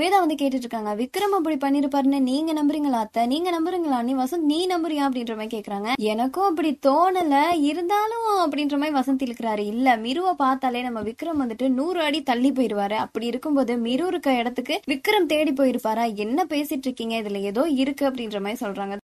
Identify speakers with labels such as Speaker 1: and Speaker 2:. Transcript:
Speaker 1: வேதா வந்து கேட்டுட்டு இருக்காங்க விக்ரம் அப்படி பண்ணிருப்பாருன்னு நீங்க நம்புறீங்களா அத்தை? நீங்க நம்புறீங்களா நீ வசந்த் நீ நம்புறியா? அப்படின்ற மாதிரி கேக்குறாங்க. எனக்கும் அப்படி தோணல. இருந்தாலும் அப்படின்ற மாதிரி வசந்த் இழுக்கிறாரு. இல்ல மிருவை பார்த்தாலே நம்ம விக்ரம் வந்துட்டு நூறு அடி தள்ளி போயிருவாரு. அப்படி இருக்கும்போது மிரு இருக்க இடத்துக்கு விக்ரம் தேடி போயிருப்பாரா? என்ன பேசிட்டு இருக்கீங்க இதுல ஏதோ இருக்கு அப்படின்ற மாதிரி சொல்றாங்க.